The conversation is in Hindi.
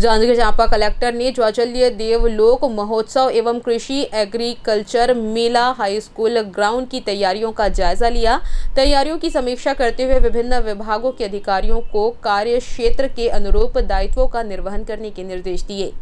जांजगीर चांपा कलेक्टर ने ज्वाचल्य देवलोक महोत्सव एवं कृषि एग्रीकल्चर मेला हाई स्कूल ग्राउंड की तैयारियों का जायजा लिया। तैयारियों की समीक्षा करते हुए विभिन्न विभागों के अधिकारियों को कार्य क्षेत्र के अनुरूप दायित्वों का निर्वहन करने के निर्देश दिए।